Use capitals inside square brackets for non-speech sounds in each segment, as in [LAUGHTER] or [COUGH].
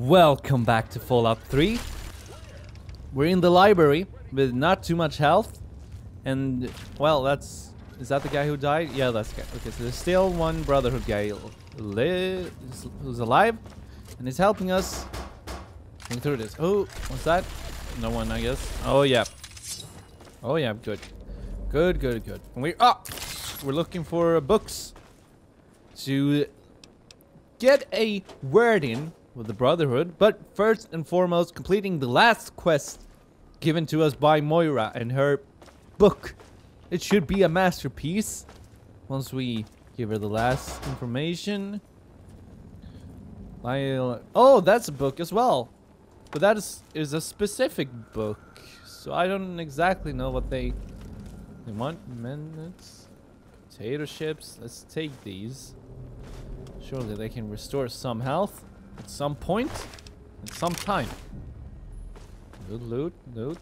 Welcome back to Fallout 3. We're in the library with not too much health. And, well, that's... Is that the guy who died? Yeah, that's the guy. Okay, so there's still one Brotherhood guy who's alive. And he's helping us through this. Oh, what's that? No one, I guess. Oh, yeah. Oh, yeah, good. Good, good, good. And we... Oh! We're looking for books to get a word in with the Brotherhood, but first and foremost, completing the last quest given to us by Moira and her book. It should be a masterpiece once we give her the last information. Oh, that's a book as well. But that is, is a specific book. So I don't exactly know what they, they want. Minutes. Potato chips. Let's take these. Surely they can restore some health at some point, at some time. Good loot, loot.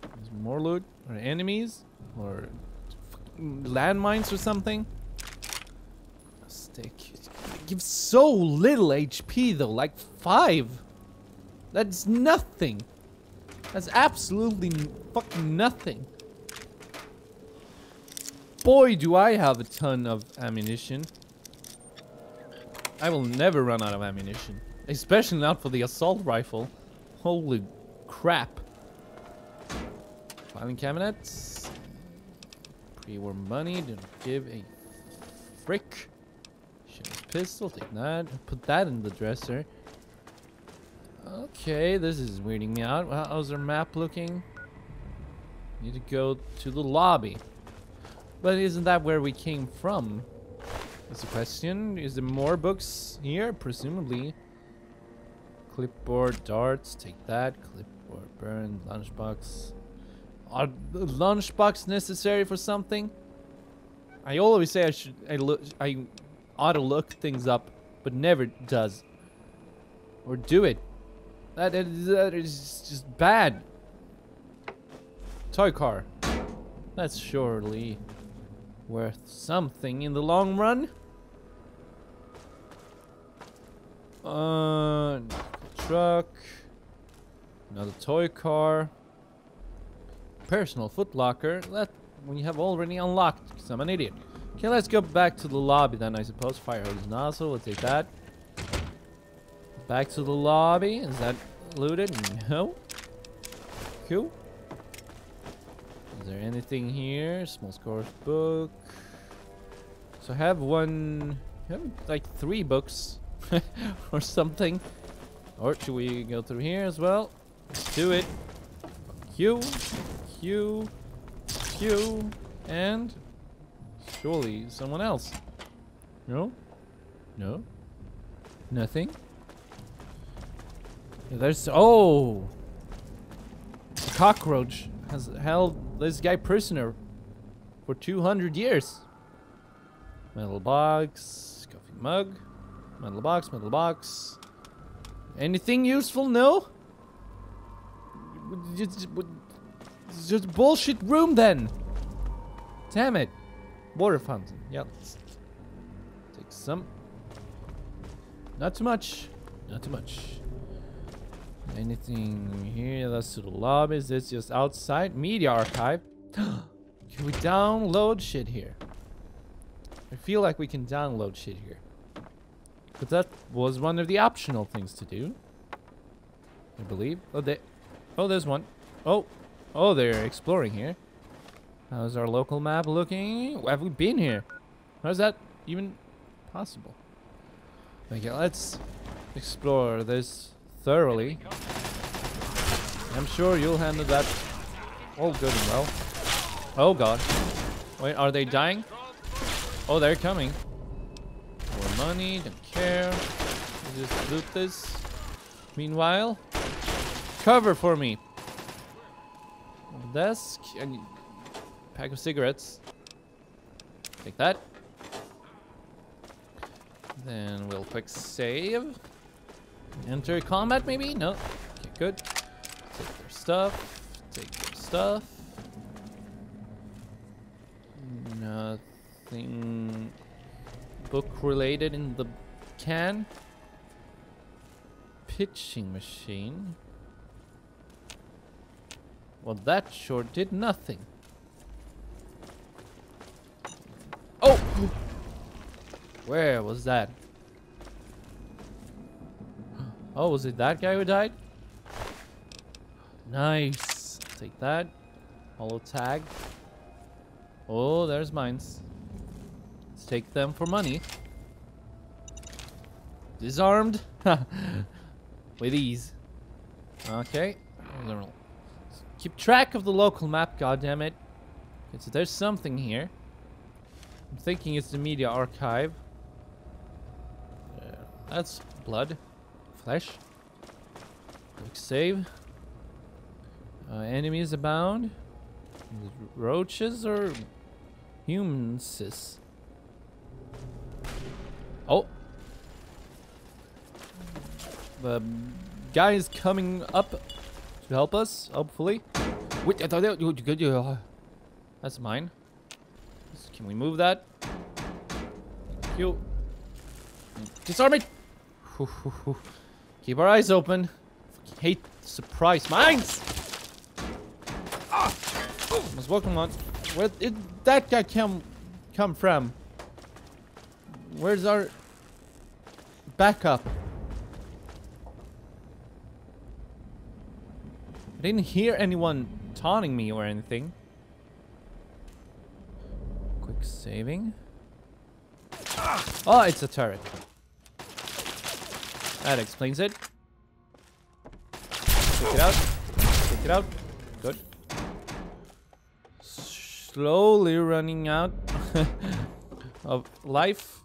There's more loot. Or enemies? Or landmines or something? Stick. It gives so little HP though, like five. That's nothing. That's absolutely fucking nothing. Boy, do I have a ton of ammunition. I will never run out of ammunition. Especially not for the assault rifle. Holy crap. Filing cabinets. Pre-war money. Don't give a frick. Pistol. Take that. Put that in the dresser. Okay, this is weirding me out. How's our map looking? Need to go to the lobby. But isn't that where we came from? That's a question. Is there more books here? Presumably. Clipboard, darts, take that. Clipboard, burn, lunchbox. Are lunchbox necessary for something? I always say I should, I look, I ought to look things up, but never does. Or do it. That is, that is just bad. Toy car. That's surely worth something in the long run. Uh, truck. Another toy car. Personal footlocker. That when you have already unlocked, because I'm an idiot. Okay, let's go back to the lobby then, I suppose. Fire hose nozzle, we'll take that. Back to the lobby. Is that looted? No. Cool. Is there anything here? Small scores book. So I have one, I have like three books [LAUGHS] or something. Or should we go through here as well? Let's do it. Q, Q, Q, and surely someone else. No? No? Nothing? There's oh, a cockroach has held this guy prisoner for 200 years. Metal box, coffee mug, metal box, metal box. Anything useful? No. Just, just bullshit room then. Damn it. Water fountain. Yeah. Let's take some. Not too much. Not too much. Anything here? That's to the lobby. Is this just outside? Media archive. [GASPS] can we download shit here? I feel like we can download shit here. But that was one of the optional things to do. I believe. Oh, they, oh, there's one. Oh, oh, they're exploring here. How's our local map looking? Have we been here? How's that even possible? Okay, let's explore this thoroughly. I'm sure you'll handle that all good and well. Oh god. Wait, are they dying? Oh, they're coming. More money, don't care. just loot this. Meanwhile, cover for me. Desk and pack of cigarettes. Take that. Then we'll quick save. Enter combat, maybe? No. Okay, good. Take their stuff. Take their stuff. Nothing book related in the can. pitching machine. Well, that sure did nothing. Oh! Where was that? Oh, was it that guy who died? Nice. Take that. Holotag. Oh, there's mines. Take them for money. Disarmed. [LAUGHS] With ease. Okay. Keep track of the local map, goddammit. Okay, so there's something here. I'm thinking it's the media archive. That's blood. Flesh. Quick save. Uh, enemies abound. Roaches or humans? Oh. The guy is coming up to help us, hopefully. Wait, I thought that you good. That's mine. Can we move that? Thank you. Disarm it! [LAUGHS] Keep our eyes open. Hate surprise mines! Ah! Was welcome on. Where did that guy come come from? Where's our backup? I didn't hear anyone taunting me or anything. Quick saving. Oh, it's a turret. That explains it. Take it out. Take it out. Good. Slowly running out [LAUGHS] of life.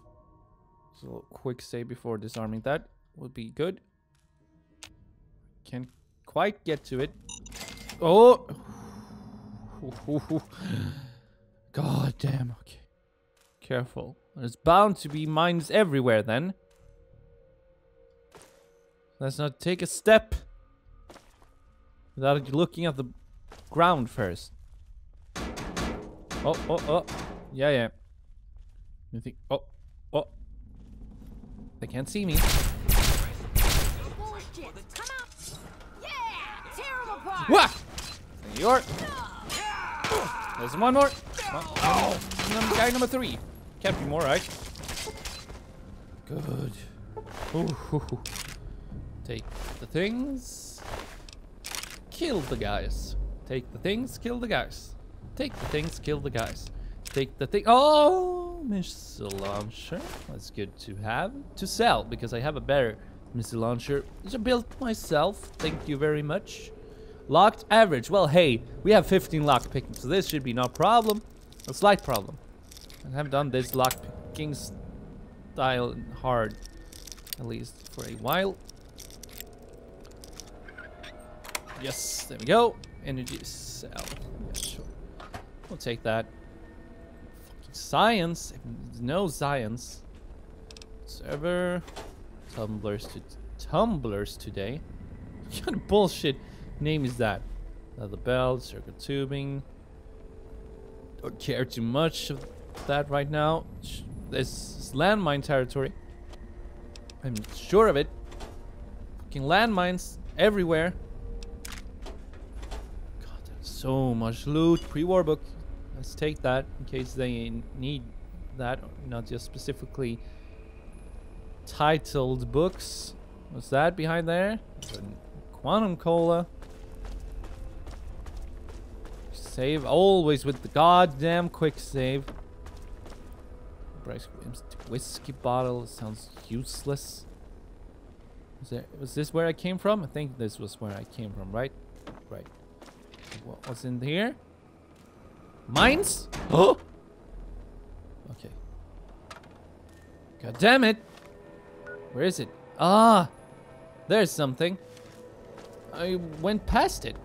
So quick save before disarming that would be good. Can't quite get to it. Oh! [SIGHS] God damn, okay. Careful. There's bound to be mines everywhere then. Let's not take a step without looking at the ground first. Oh, oh, oh. Yeah, yeah. You think, oh, oh. They can't see me. Wah! You're. There's one more. Oh, guy number three. Can't be more, right? Good. Ooh, Take the things. Kill the guys. Take the things, kill the guys. Take the things, kill the guys. Take the thing. Oh, missile launcher. That's good to have. To sell, because I have a better missile launcher, I built myself. Thank you very much. Locked average. Well, hey, we have 15 lock picking, so this should be no problem. A slight problem. I haven't done this lock picking style hard, at least for a while. Yes, there we go. Energy cell. Yeah, sure. We'll take that. Fucking science. No science. Server. Tumblers to tumblers today. [LAUGHS] What kind of bullshit name is that? Leather belt, surgical tubing. Don't care too much of that right now. This is landmine territory. I'm sure of it. Fucking landmines everywhere. God, there's so much loot. Pre-war book. Let's take that in case they need that. Not just specifically titled books. What's that behind there? Quantum Cola. Save always with the goddamn quick save. Bryce whiskey bottle sounds useless. Is there, was this where I came from? I think this was where I came from, right? Right. What was in here? Mines? Oh! Okay. God damn it! Where is it? Ah! There's something. I went past it.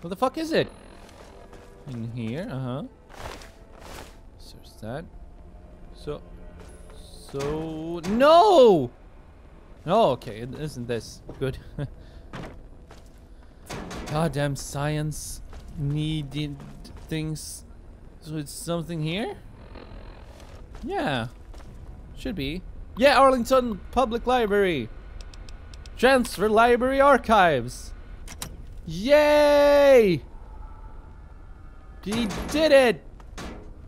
What the fuck is it? In here, uh-huh. Search that. So... So... No! Oh, okay, it isn't this. Good. [LAUGHS] Goddamn science needed things. So it's something here? Yeah. Should be. Yeah, Arlington Public Library. Transfer library archives. Yay! We did it!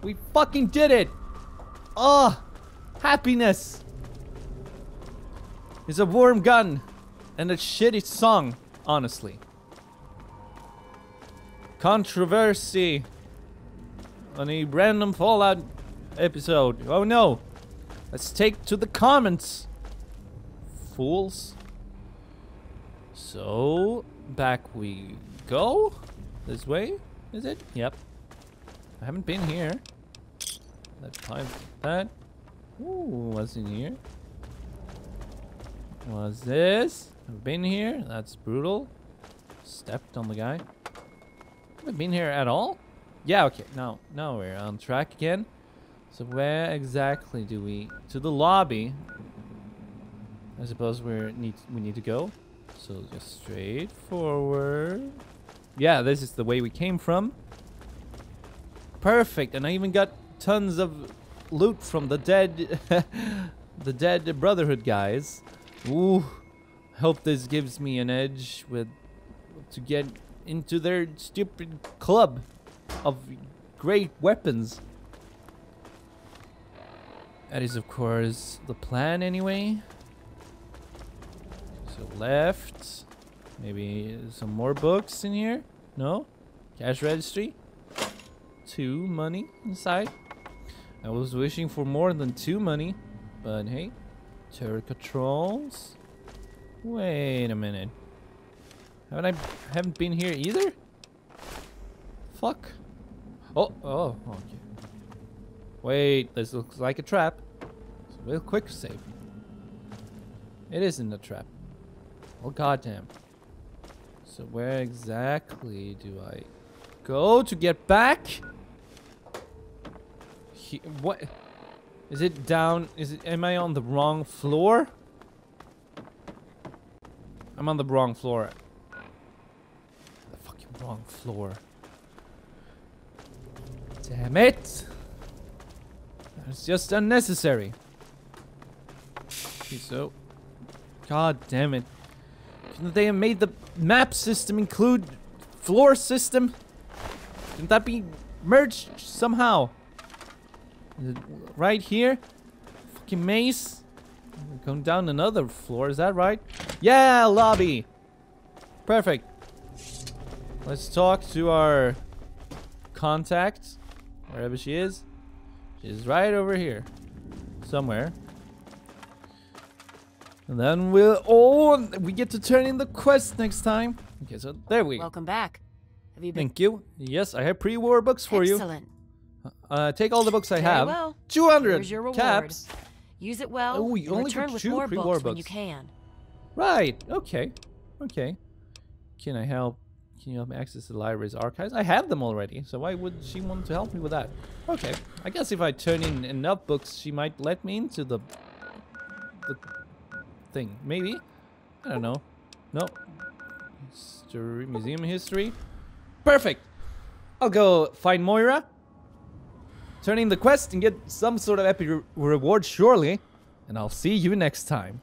We fucking did it! Oh, happiness! It's a warm gun and a shitty song, honestly. Controversy on a random Fallout episode. Oh no! Let's take to the comments, fools. So, back we go? This way, is it? Yep. I haven't been here. Let's that. Ooh, what's in here? What's this? I've been here. That's brutal. Stepped on the guy. Haven't been here at all? Yeah, okay. Now, now we're on track again. So where exactly do we... To the lobby. I suppose we need we need to go. So just straight forward. Yeah, this is the way we came from. Perfect. And I even got tons of loot from the dead... [LAUGHS] the dead Brotherhood guys. Ooh. Hope this gives me an edge with... To get into their stupid club of great weapons. That is, of course, the plan anyway. So left. Maybe some more books in here? No? Cash registry? Two money inside. I was wishing for more than two money. But hey. Turret controls. Wait a minute. Haven't I haven't been here either? Fuck. Oh, oh, okay. Wait, this looks like a trap. A real quick save. It isn't a trap. Oh goddamn. So where exactly do I go to get back? He, what? Is it down? Is it? Am I on the wrong floor? I'm on the wrong floor. The fucking wrong floor. Damn it! It's just unnecessary. Okay, so. God damn it. They have made the map system include floor system? Couldn't that be merged somehow? right here? Fucking maze? We're going down another floor, is that right? Yeah, lobby! Perfect. Let's talk to our contact, wherever she is. She's right over here. Somewhere. And then we'll... Oh, we get to turn in the quest next time. Okay, so there we go. Welcome back. Have you been... Thank you. Yes, I have pre-war books for Excellent. you. Excellent. Uh, take all the books I Very have. Well. 200 Here's your reward. caps. Use it well. Oh, you only return with two more pre-war books, books when you can. Right. Okay. Okay. Can I help? Can you help me access the library's archives? I have them already, so why would she want to help me with that? Okay. I guess if I turn in enough books, she might let me into the the thing. Maybe. I don't know. No. History, museum history. Perfect. I'll go find Moira. Turn in the quest and get some sort of epic re reward, surely. And I'll see you next time.